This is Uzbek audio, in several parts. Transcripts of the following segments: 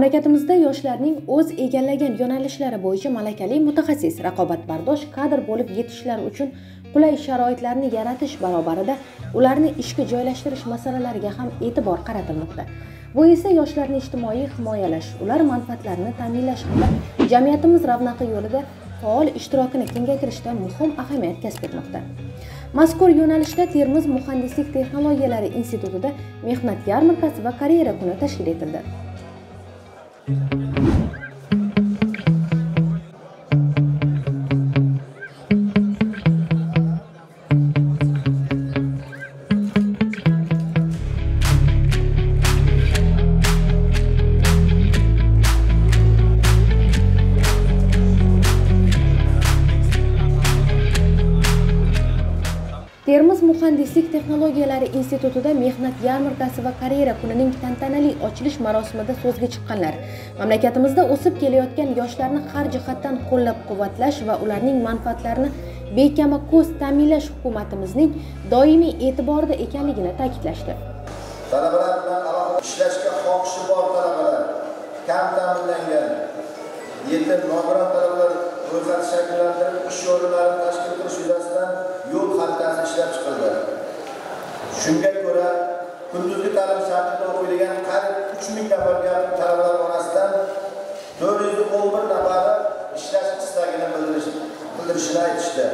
mamlakatimizda yoshlarning o'z egallagan yo'nalishlari bo'yicha malakali mutaxassis raqobatbardosh kadr bo'lib yetishishlari uchun qulay sharoitlarni yaratish barobarida ularni ishga joylashtirish masalalariga ham e'tibor qaratilmoqda. Bu esa yoshlarni ijtimoiy himoyalash ular manfaatlarini ta'minlash hamda jamiyatimiz ravnaqi yo'lida faol ishtirokini kengaytirishda muhim ahamiyat kasb etmoqda. Mazkur yo'nalishda termiz muhandislik texnologiyalari institutida mehnat yarmarkasi va karyera kuni tashkil etildi. Thank you. Termiz muhandislik texnologiyalari institutida mehnat yarmarkasi va karyera kunining tantanali ochilish marosimida so'zga chiqqanlar. Mamlakatimizda o'sib kelayotgan yoshlarni har jihatdan qo'llab quvvatlash va ularning manfaatlarini bekama ko'z ta'minlash hukumatimizning doimiy e'tiborida ekanligini ta'kidlashdi. Talabalar bilan alohida ishlashga xohishi bor talabalar. Kam ta'minlangan yetim nogiron talabalar ro'yxati shakllantirib ish o'rinlarini tashkil qilish yuzasidan yo'l xaritasi ishlab chiqildi. Shunga ko'ra kunduzgi ta'lim shaklida o'qiydigan qariyb uch ming nafarga talabalar orasidan to'rt yuz o'n bir nafari ishlash istagini bildirishini aytishdi.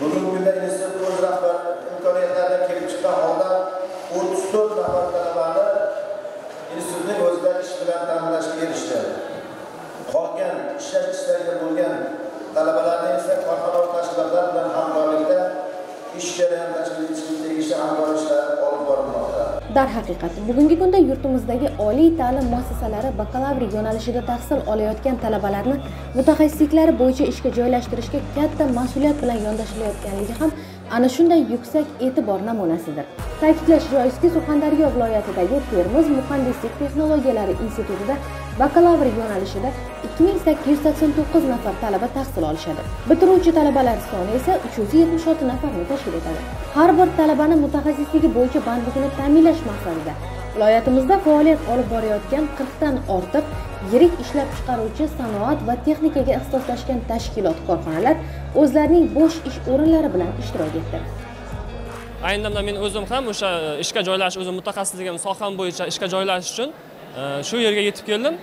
Bugungi kunda institut o'z rahbar imkoniyatlaridan kelib chiqqan holda o'ttiz to'rt nafar talabani institutning o'zida ish bilan ta'minlashga erishdi. Qolgan ishlash istagida bo'lgan talabalarni esa korxona va tashkilotlar bilan hamkorlikda ish jarayoni tashkil etishga tegishli hamkorlik ishlari olib borilmoqda. Darhaqiqat bugungi kunda yurtimizdagi oliy ta'lim muassasalari bakalavr yo'nalishida tahsil olayotgan talabalarni mutaxassisliklari bo'yicha ishga joylashtirishga katta mas'uliyat bilan yondashilayotganligi ham ana shunday yuksak e'tibor namunasidir. Ta'kidlash joizki surxondaryo viloyatidagi termiz muhandislik texnologiyalari institutida bakalavr yo'nalishida 2889 nafar talaba tahsil olishadi. Bitiruvchi talabalar soni esa 376 nafarni tashkil etadi. Har bir talabani mutaxassisligi bo'yicha bandligini ta'minlash maqsadida viloyatimizda faoliyat olib borayotgan 40 dan ortiq yirik ishlab chiqaruvchi sanoat va texnikaga ixtisoslashgan tashkilot korxonalar o'zlarining bo'sh ish o'rinlari bilan ishtirok etdi. Ayni damda men o'zim ham o'sha e, ishga joylashish o'zim mutaxassisligim soham bo'yicha ishga joylashish uchun e, shu yerga yetib keldim.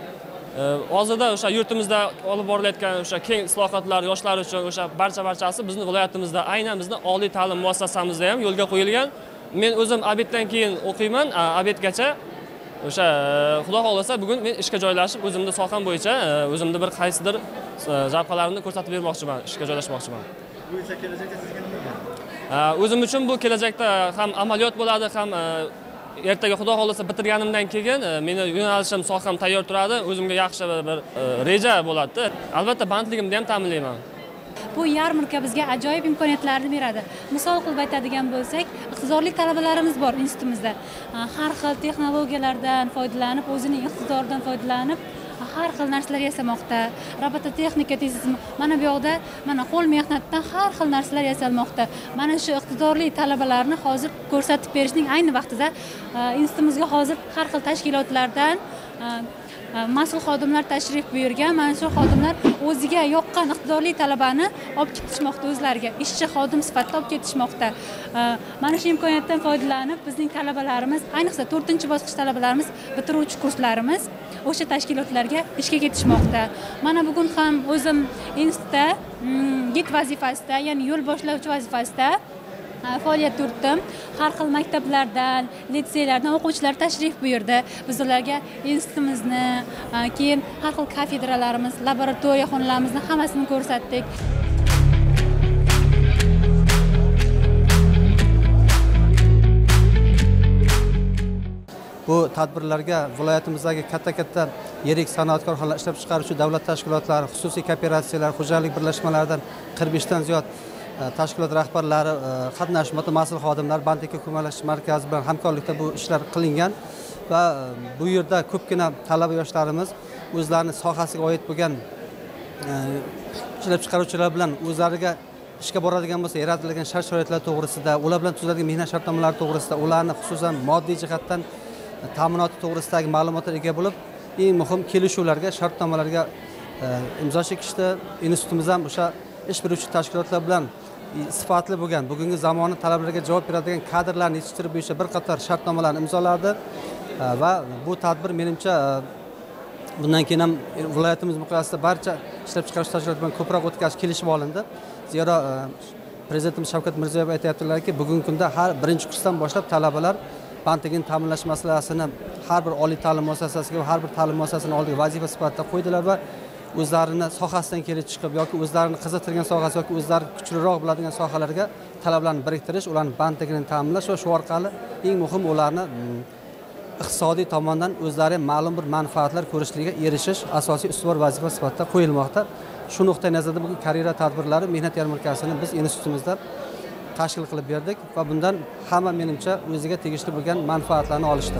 E, hozirda o'sha yurtimizda olib borilayotgan o'sha keng islohotlar yoshlar uchun o'sha barcha barchasi bizni viloyatimizda aynan bizni oliy ta'lim muassasamizda ham yo'lga qo'yilgan. Men o'zim abitdan keyin o'qiyman abitgacha o'sha xudo xohlasa bugun men ishga joylashib o'zimni soham bo'yicha o'zimni bir qaysidir jabhalarimni ko'rsatib bermoqchiman ishga joylashmoqchiman. Bu esa kelajakda sizga nima o'zim uchun bu kelajakda ham amaliyot bo'ladi ham ertaga xudo xohlasa bitirganimdan keyin meni yo'nalishim soham tayyor turadi o'zimga yaxshi bir reja bo'ladida. Albatta bandligimni ham ta'minlayman bu yarmarka bizga ajoyib imkoniyatlarni beradi. Misol qilib aytadigan bo'lsak iqtidorli talabalarimiz bor institutimizda. Har xil texnologiyalardan foydalanib o'zining iqtidoridan foydalanib har xil narsalar yasamoqda. Robototexnika deysizmi? Mana bu yoqda mana qo'l mehnatdan har xil narsalar yasalmoqda. Mana shu iqtidorli talabalarni hozir ko'rsatib berishning ayni vaqtida institutimizga hozir har xil tashkilotlardan Э, mas'ul xodimlar tashrif buyurgan. Mana shu xodimlar o'ziga yoqqan iqtidorli talabani olib ketishmoqda o'zlariga. Ishchi xodim sifatida olib ketishmoqda. Э, mana shu imkoniyatdan foydalanib bizning talabalarimiz ayniqsa to'rtinchi bosqich talabalarimiz bitiruvchi kurslarimiz o'sha tashkilotlarga ishga ketishmoqda. Mana bugun ham o'zim institutda mm, gid vazifasida ya'ni yo'l boshlovchi vazifasida faoliyat yuritdim. Har xil maktablardan litseylardan o'quvchilar tashrif buyurdi. Biz ularga institutimizni keyin har xil kafedralarimiz laboratoriya xonalarimizni hammasini ko'rsatdik. Bu tadbirlarga viloyatimizdagi katta katta yirik sanoat korxonalari ishlab chiqaruvchi davlat tashkilotlari xususiy kooperatsiyalar xo'jalik birlashmalaridan qirq beshdan ziyod E, tashkilot rahbarlari e, qatnashmoqda mas'ul xodimlar bandlikka ko'maklashish markazi bilan hamkorlikda bu ishlar qilingan va e, bu yerda ko'pgina talaba yoshlarimiz o'zlarini sohasiga oid bo'lgan ishlab chiqaruvchilar bilan o'zlariga ishga boradigan bo'lsa yaratilgan shart sharoitlar to'g'risida ular bilan tuziladigan mehnat shartnomalari to'g'risida ularni xususan moddiy jihatdan ta'minoti to'g'risidagi ma'lumotlarga ega bo'lib eng muhim kelishuvlarga shartnomalarga imzo chekishdi. Institutimiz ham o'sha ish beruvchi tashkilotlar bilan sifatli bo'lgan bugungi zamonni talablariga javob beradigan kadrlarni yetishtirib bo'yicha bir qator shartnomalarni imzoladi. E, va bu tadbir menimcha e, bundan keyin ham viloyatimiz miqyosida barcha ishlab chiqarish tashkilotlari bilan ko'proq o'tkazish kelishib olindi. Zero prezidentimiz shavkat mirziyoyev aytyaptilarki bugungi kunda har birinchi kursdan boshlab talabalar bandligini ta'minlash masalasini har bir oliy ta'lim muassasasiga va har bir ta'lim muassasasini oldiga vazifa sifatida qo'ydilar va o'zlarini sohasidan kelib chiqib yoki o'zlarini qiziqtirgan sohasi yoki o'zlari kuchliroq biladigan sohalarga talablarni biriktirish ularni bandligini ta'minlash va shu orqali eng muhim ularni mm, iqtisodiy tomondan o'zlari ma'lum bir manfaatlar ko'rishligiga erishish asosiy ustuvor vazifa sifatida qo'yilmoqda. Shu nuqtai nazarda bugun karyera tadbirlari mehnat yarmarkasini biz institutimizda tashkil qilib berdik va bundan hamma menimcha o'ziga tegishli bo'lgan manfaatlarni olishdi.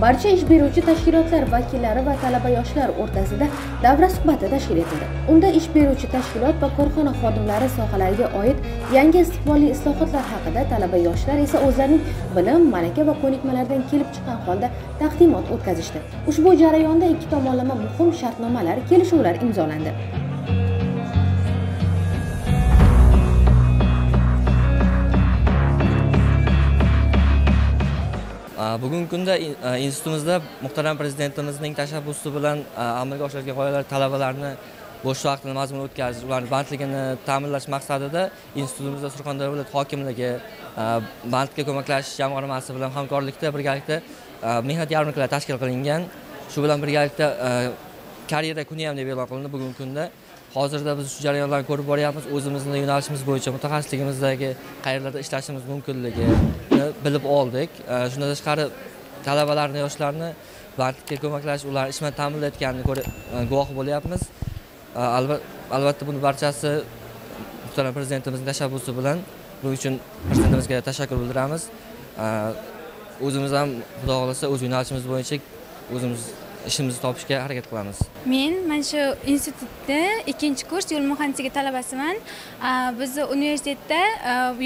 Barcha ish beruvchi tashkilotlar vakillari va talaba yoshlar o'rtasida davra suhbati tashkil etildi. Unda ish beruvchi tashkilot va korxona xodimlari sohalariga oid yangi istiqbolli islohotlar haqida talaba yoshlar esa o'zlarining bilim malaka va ko'nikmalaridan kelib chiqqan holda taqdimot o'tkazishdi. Ushbu jarayonda ikki tomonlama muhim shartnomalar kelishuvlar imzolandi. Bugungi kunda institutimizda muhtaram prezidentimizning tashabbusi bilan amalga oshirilgan g'oyalar talabalarni bo'sh vaqtini mazmun o'tkazish ularni bandligini ta'minlash maqsadida institutimizda surxondaryo viloyati hokimligi bandga ko'maklashish jamg'armasi bilan hamkorlikda birgalikda mehnat yarmarkalari tashkil qilingan. Shu bilan birgalikda karyera kuni ham deb e'lon qilindi bugungi kunda. Hozirda biz shu jarayonlarni ko'rib boryapmiz. O'zimizni yo'nalishimiz bo'yicha mutaxassisligimizdagi qayerlarda ishlashimiz mumkinligi mumkinligini bilib oldik. Shundan tashqari talabalarni yoshlarni bandlikka ko'maklash ularni ish bilan ta'minlayotganini e, guvohi bo'lyapmiz. Albatta buni barchasi muhtaram prezidentimizning tashabbusi bilan buning uchun prezidentimizga tashakkur bildiramiz. O'zimiz ham xudo xohlasa o'z yo'nalishimiz bo'yicha o'zimiz ishimizni topishga harakat qilamiz. Men mana shu institutda ikkinchi kurs yo'l muhandisligi talabasiman. Bizni universitetda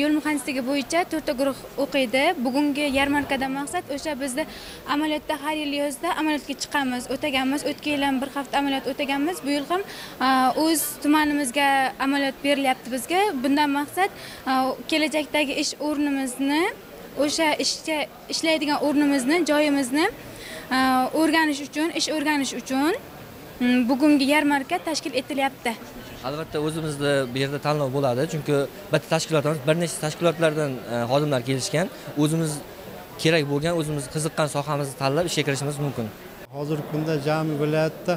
yo'l muhandisligi bo'yicha to'rtta guruh o'qiydi. Bugungi yarmarkadan maqsad o'sha bizni amaliyotda har yil yozda amaliyotga chiqamiz o'taganmiz. O'tgan yil ham bir hafta amaliyot o'taganmiz. Bu yil ham o'z tumanimizga amaliyot berilyapti bizga. Bundan maqsad kelajakdagi ish o'rnimizni o'sha ishga ishlaydigan o'rnimizni joyimizni o'rganish uchun ish o'rganish uchun mm, bugungi yarmarka tashkil etilyapti. Albatta o'zimizni bu yerda tanlov bo'ladi. Chunki bitta tashkilot emas bir nechta tashkilotlardan e, xodimlar kelishgan. O'zimiz kerak bo'lgan o'zimiz qiziqqan sohamizni tanlab ishga kirishimiz mumkin. Hozirgi kunda jami viloyatda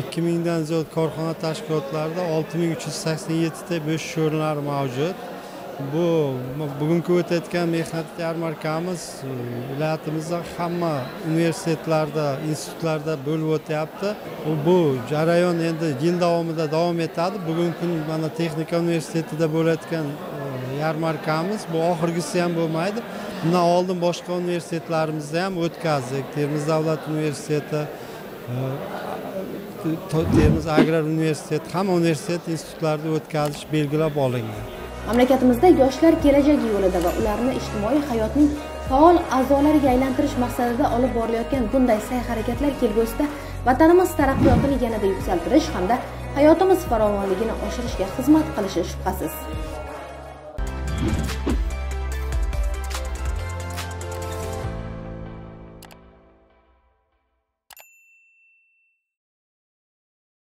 ikki mingdan ziyod korxona tashkilotlarida olti ming uch yuz sakson yettita bo'sh o'rinlar mavjud bu bugungi o'tayotgan mehnat yarmarkamiz e, viloyatimizda hamma universitetlarda institutlarda bo'lib o'tyapti bu jarayon endi yil davomida davom etadi. Bugungi kun mana texnika universitetida bo'layotgan e, yarmarkamiz bu oxirgisi ham bo'lmaydi. Bundan oldin boshqa universitetlarimizda ham o'tkazdik. Termiz davlat universiteti e, termiz agrar universiteti hamma universitet institutlarida o'tkazish belgilab olingan. Mamlakatimizda yoshlar kelajagi yo'lida va ularni ijtimoiy hayotning faol a'zolariga aylantirish maqsadida olib borilayotgan bunday sa'y harakatlar kelgusida vatanimiz taraqqiyotini yanada yuksaltirish hamda hayotimiz farovonligini oshirishga xizmat qilishi shubhasiz.